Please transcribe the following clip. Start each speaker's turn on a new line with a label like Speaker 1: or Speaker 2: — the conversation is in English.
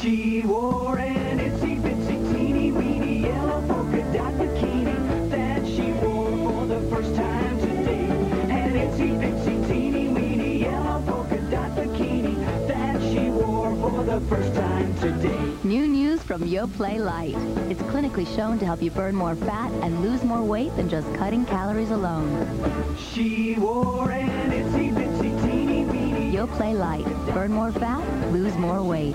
Speaker 1: She wore an itsy bitsy teeny weeny yellow polka dot bikini that she wore for the first time today. An itsy bitsy teeny weeny yellow polka dot bikini that she wore for the first time today.
Speaker 2: New news from Yoplait Light. It's clinically shown to help you burn more fat and lose more weight than just cutting calories alone.
Speaker 1: She wore an itsy bitsy teeny weeny
Speaker 2: Yoplait Light. Burn more fat, lose more weight.